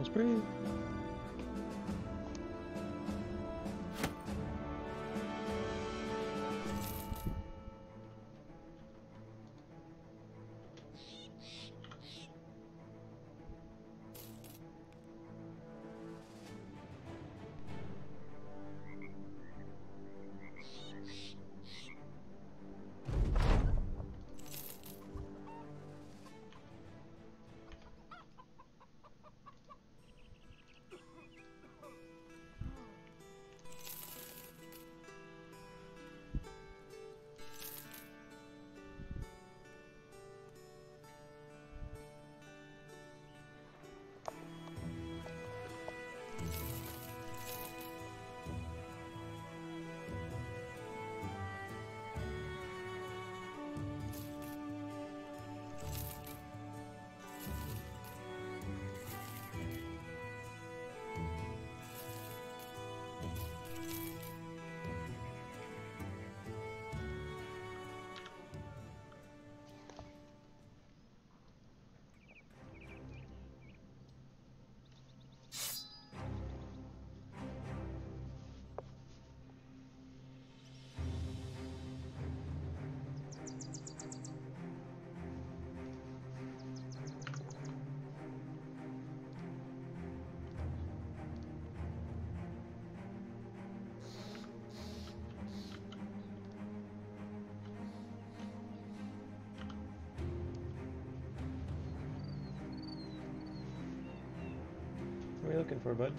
Personal spray. Looking for, bud?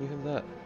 You have that.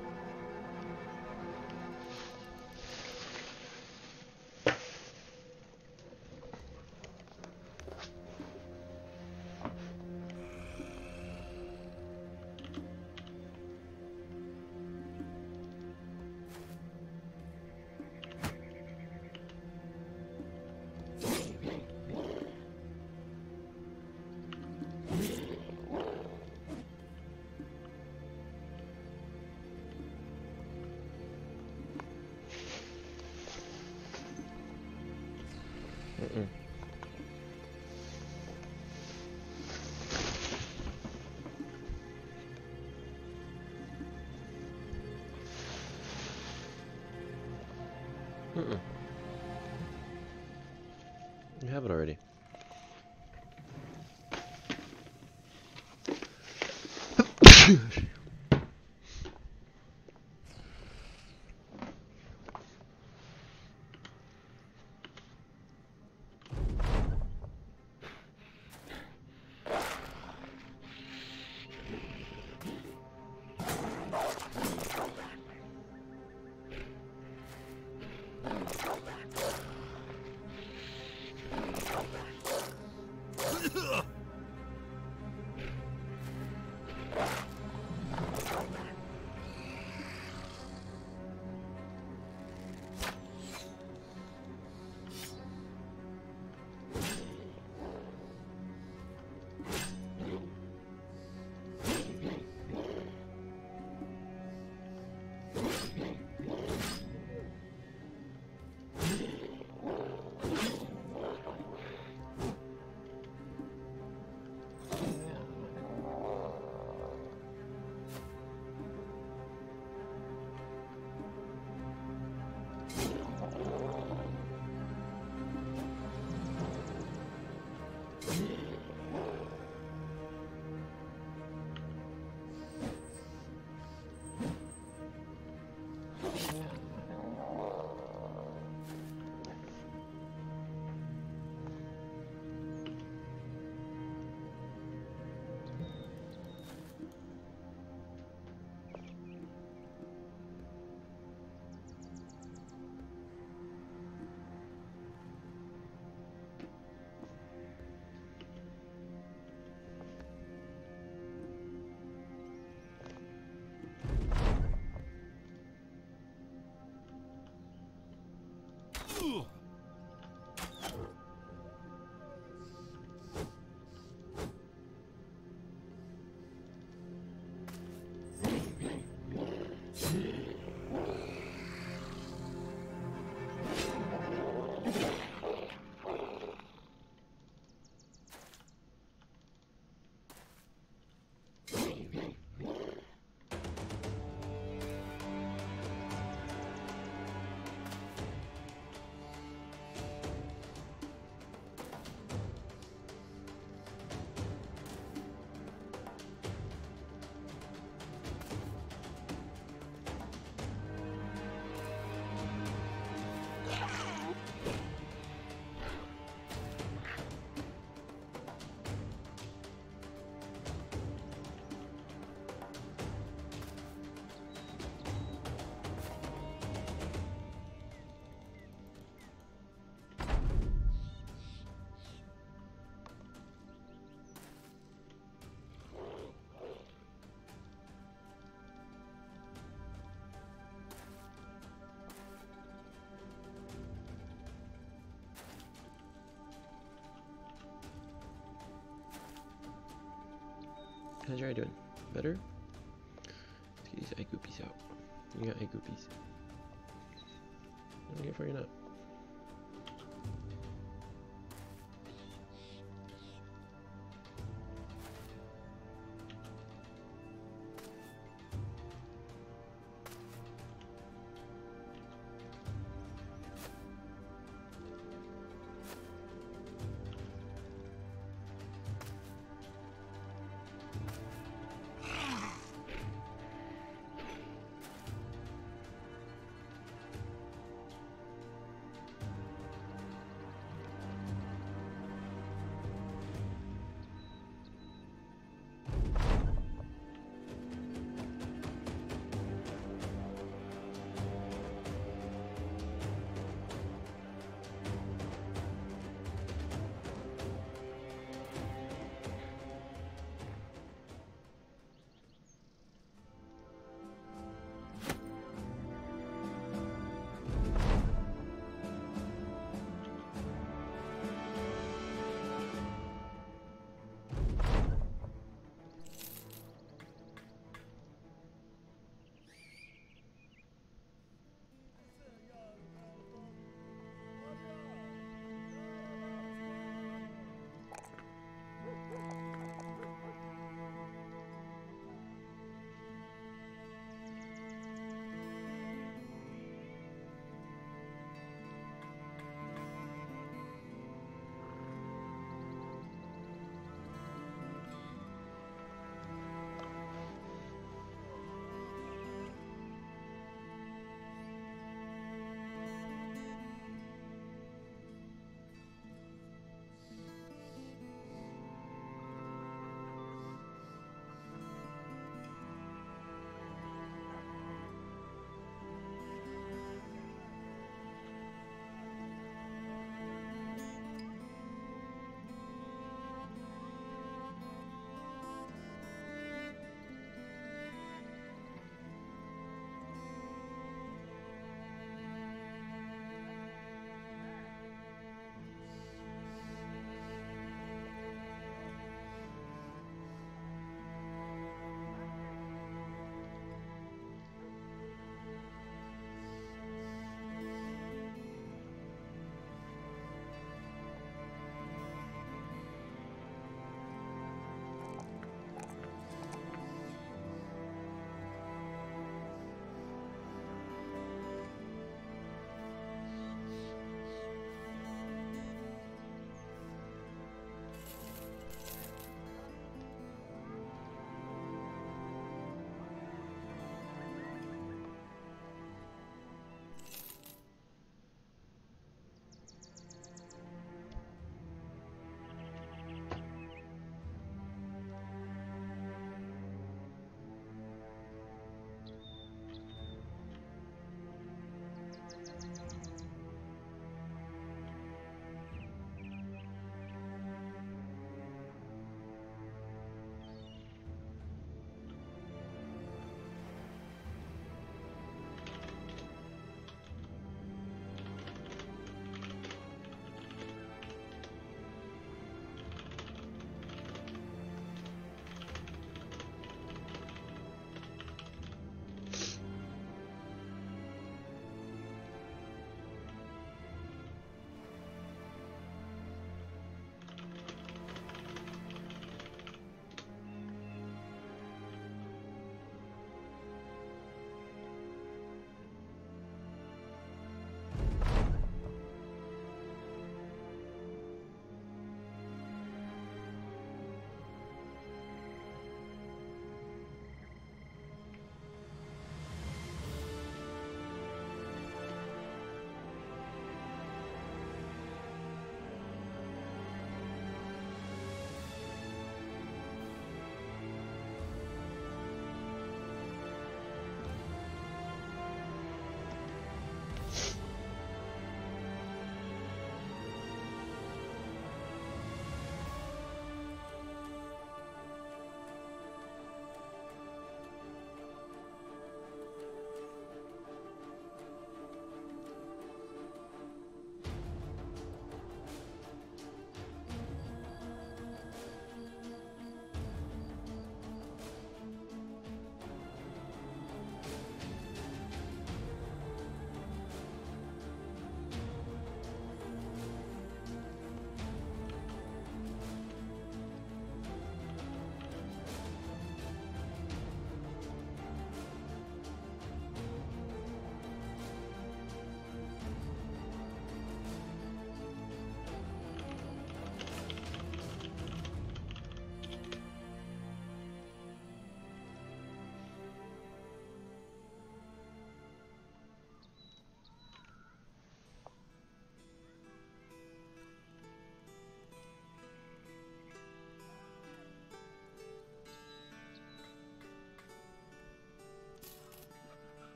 Mm-mm. You have it already. How's your eye doing? Better? Let's get these eye goopies out. You got eye goopies. I'm good for you not.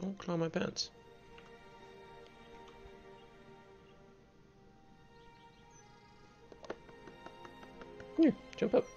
Don't claw my pants. Here, jump up.